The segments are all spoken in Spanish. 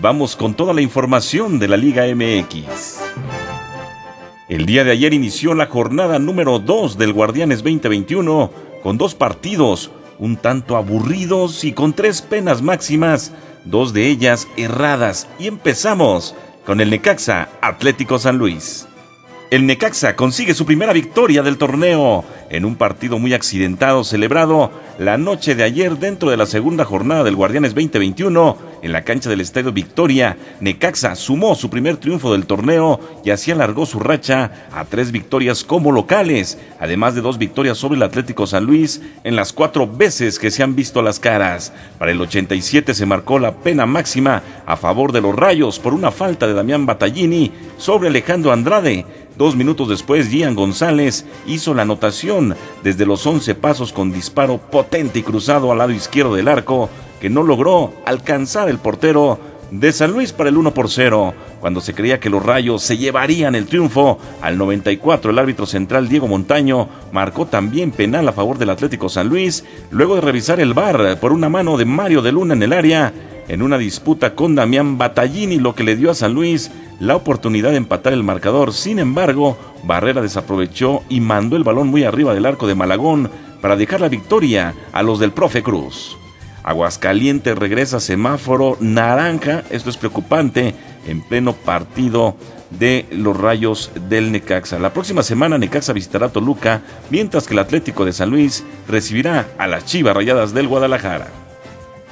vamos con toda la información de la Liga MX. El día de ayer inició la jornada número 2 del Guardianes 2021 con dos partidos, un tanto aburridos y con tres penas máximas, dos de ellas erradas. Y empezamos con el Necaxa Atlético San Luis. El Necaxa consigue su primera victoria del torneo en un partido muy accidentado celebrado la noche de ayer dentro de la segunda jornada del Guardianes 2021 en la cancha del Estadio Victoria. Necaxa sumó su primer triunfo del torneo y así alargó su racha a tres victorias como locales, además de dos victorias sobre el Atlético San Luis en las cuatro veces que se han visto las caras. Para el 87 se marcó la pena máxima a favor de los Rayos por una falta de Damián Battaglini sobre Alejandro Andrade Dos minutos después, Gian González hizo la anotación desde los 11 pasos con disparo potente y cruzado al lado izquierdo del arco, que no logró alcanzar el portero de San Luis para el 1 por 0. Cuando se creía que los rayos se llevarían el triunfo, al 94 el árbitro central Diego Montaño marcó también penal a favor del Atlético San Luis, luego de revisar el bar por una mano de Mario de Luna en el área, en una disputa con Damián Batallini, lo que le dio a San Luis la oportunidad de empatar el marcador. Sin embargo, Barrera desaprovechó y mandó el balón muy arriba del arco de Malagón para dejar la victoria a los del profe Cruz. Aguascalientes regresa semáforo naranja, esto es preocupante, en pleno partido de los Rayos del Necaxa. La próxima semana Necaxa visitará Toluca, mientras que el Atlético de San Luis recibirá a las Chivas Rayadas del Guadalajara.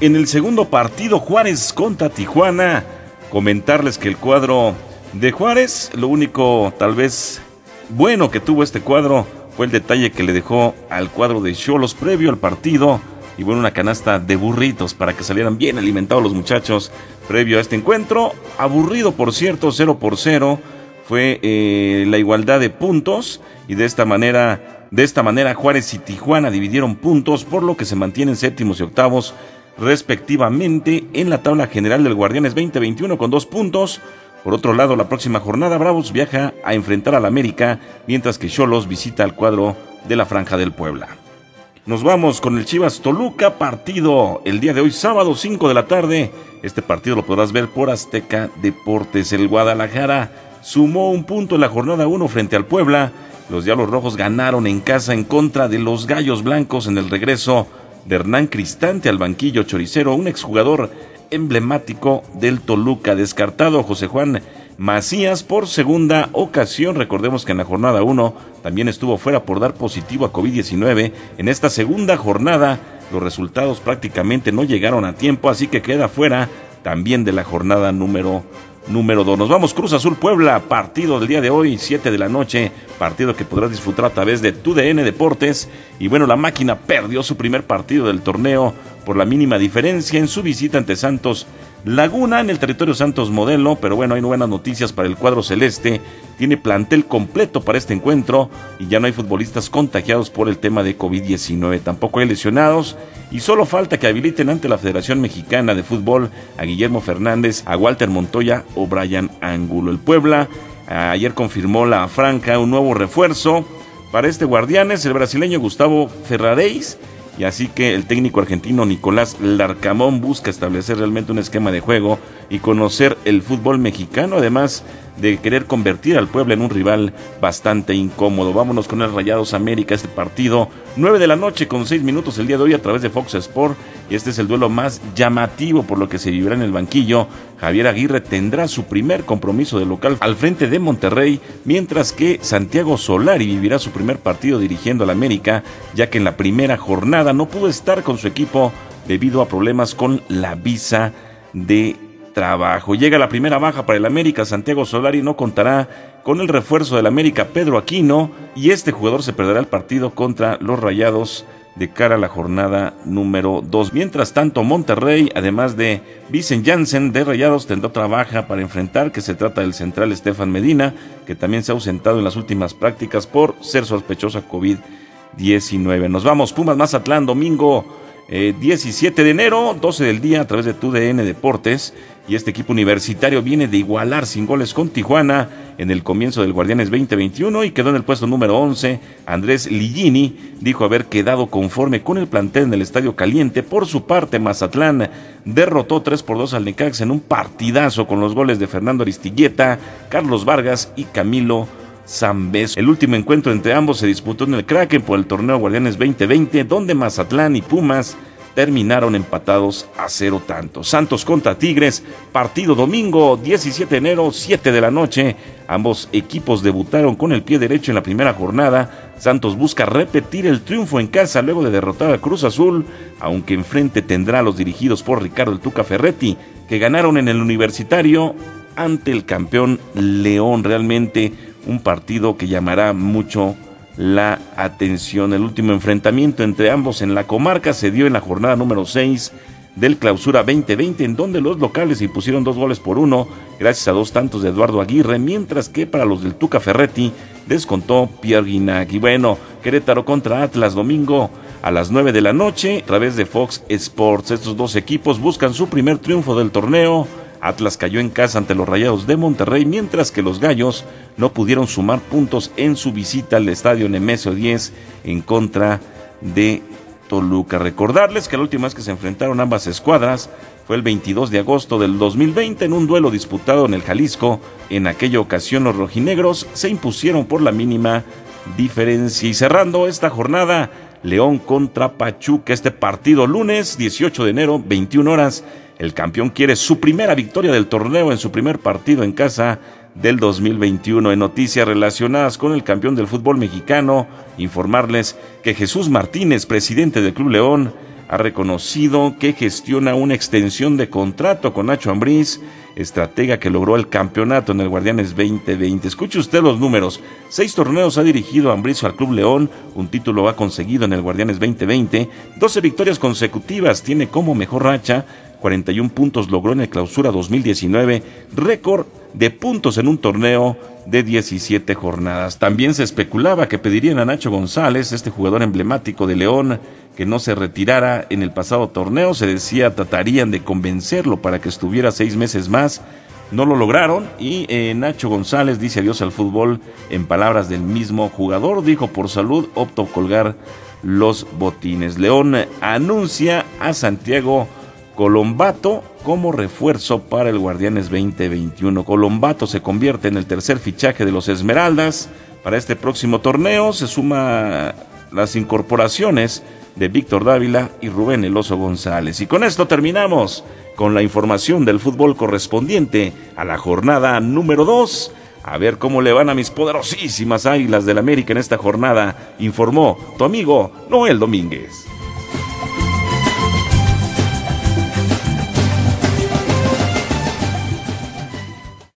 En el segundo partido Juárez contra Tijuana, comentarles que el cuadro de Juárez, lo único tal vez bueno que tuvo este cuadro fue el detalle que le dejó al cuadro de Cholos previo al partido y bueno, una canasta de burritos para que salieran bien alimentados los muchachos previo a este encuentro. Aburrido, por cierto, 0 por 0 fue eh, la igualdad de puntos y de esta manera, de esta manera Juárez y Tijuana dividieron puntos, por lo que se mantienen séptimos y octavos respectivamente en la tabla general del Guardianes 2021 con dos puntos. Por otro lado, la próxima jornada Bravos viaja a enfrentar al América, mientras que Cholos visita al cuadro de la Franja del Puebla. Nos vamos con el Chivas Toluca partido el día de hoy, sábado 5 de la tarde. Este partido lo podrás ver por Azteca Deportes. El Guadalajara sumó un punto en la jornada 1 frente al Puebla. Los Diablos Rojos ganaron en casa en contra de los Gallos Blancos en el regreso de Hernán Cristante al banquillo choricero, un exjugador emblemático del Toluca, descartado José Juan Macías por segunda ocasión. Recordemos que en la jornada 1 también estuvo fuera por dar positivo a COVID-19. En esta segunda jornada los resultados prácticamente no llegaron a tiempo, así que queda fuera también de la jornada número número 2. Nos vamos Cruz Azul Puebla, partido del día de hoy, 7 de la noche, partido que podrás disfrutar a través de TUDN Deportes. Y bueno, la máquina perdió su primer partido del torneo por la mínima diferencia en su visita ante Santos Laguna en el territorio Santos Modelo, pero bueno, hay buenas noticias para el cuadro celeste. Tiene plantel completo para este encuentro y ya no hay futbolistas contagiados por el tema de COVID-19. Tampoco hay lesionados y solo falta que habiliten ante la Federación Mexicana de Fútbol a Guillermo Fernández, a Walter Montoya o Brian Angulo. El Puebla ayer confirmó la Franca un nuevo refuerzo para este Guardianes, el brasileño Gustavo Ferraréis y así que el técnico argentino Nicolás Larcamón busca establecer realmente un esquema de juego y conocer el fútbol mexicano, además de querer convertir al pueblo en un rival bastante incómodo. Vámonos con el Rayados América, este partido, 9 de la noche con 6 minutos el día de hoy a través de Fox Sport. Este es el duelo más llamativo por lo que se vivirá en el banquillo. Javier Aguirre tendrá su primer compromiso de local al frente de Monterrey, mientras que Santiago Solari vivirá su primer partido dirigiendo al América, ya que en la primera jornada no pudo estar con su equipo debido a problemas con la visa de trabajo. Llega la primera baja para el América. Santiago Solari no contará con el refuerzo del América Pedro Aquino y este jugador se perderá el partido contra los Rayados de cara a la jornada número 2. Mientras tanto, Monterrey, además de Vicen Janssen de Rayados, tendrá otra baja para enfrentar, que se trata del central Estefan Medina, que también se ha ausentado en las últimas prácticas por ser sospechosa COVID-19. Nos vamos, Pumas Mazatlán, domingo 17 eh, de enero, 12 del día, a través de TUDN Deportes y este equipo universitario viene de igualar sin goles con Tijuana en el comienzo del Guardianes 2021 y quedó en el puesto número 11. Andrés Ligini dijo haber quedado conforme con el plantel en el Estadio Caliente. Por su parte, Mazatlán derrotó 3 por 2 al Necax en un partidazo con los goles de Fernando Aristigueta, Carlos Vargas y Camilo Zambés. El último encuentro entre ambos se disputó en el Kraken por el torneo Guardianes 2020, donde Mazatlán y Pumas terminaron empatados a cero tantos. Santos contra Tigres, partido domingo 17 de enero, 7 de la noche. Ambos equipos debutaron con el pie derecho en la primera jornada. Santos busca repetir el triunfo en casa luego de derrotar a Cruz Azul, aunque enfrente tendrá a los dirigidos por Ricardo El Tuca Ferretti, que ganaron en el universitario ante el campeón León. Realmente un partido que llamará mucho la atención. El último enfrentamiento entre ambos en la comarca se dio en la jornada número 6 del Clausura 2020, en donde los locales impusieron dos goles por uno, gracias a dos tantos de Eduardo Aguirre, mientras que para los del Tuca Ferretti descontó Pierre Guinac. Y bueno, Querétaro contra Atlas domingo a las 9 de la noche a través de Fox Sports. Estos dos equipos buscan su primer triunfo del torneo Atlas cayó en casa ante los Rayados de Monterrey, mientras que los Gallos no pudieron sumar puntos en su visita al estadio Nemesio 10 en contra de Toluca. Recordarles que la última vez que se enfrentaron ambas escuadras fue el 22 de agosto del 2020 en un duelo disputado en el Jalisco. En aquella ocasión los rojinegros se impusieron por la mínima diferencia. Y cerrando esta jornada, León contra Pachuca, este partido lunes 18 de enero, 21 horas el campeón quiere su primera victoria del torneo en su primer partido en casa del 2021. En noticias relacionadas con el campeón del fútbol mexicano, informarles que Jesús Martínez, presidente del Club León, ha reconocido que gestiona una extensión de contrato con Nacho Ambriz, estratega que logró el campeonato en el Guardianes 2020. Escuche usted los números. Seis torneos ha dirigido Ambriz al Club León, un título ha conseguido en el Guardianes 2020, 12 victorias consecutivas tiene como mejor racha, 41 puntos logró en el clausura 2019, récord de puntos en un torneo de 17 jornadas. También se especulaba que pedirían a Nacho González, este jugador emblemático de León, que no se retirara en el pasado torneo. Se decía tratarían de convencerlo para que estuviera seis meses más. No lo lograron y eh, Nacho González dice adiós al fútbol en palabras del mismo jugador. Dijo por salud optó colgar los botines. León anuncia a Santiago Colombato como refuerzo para el Guardianes 2021. Colombato se convierte en el tercer fichaje de los Esmeraldas. Para este próximo torneo se suma las incorporaciones de Víctor Dávila y Rubén Eloso González. Y con esto terminamos con la información del fútbol correspondiente a la jornada número 2. A ver cómo le van a mis poderosísimas águilas del América en esta jornada, informó tu amigo Noel Domínguez.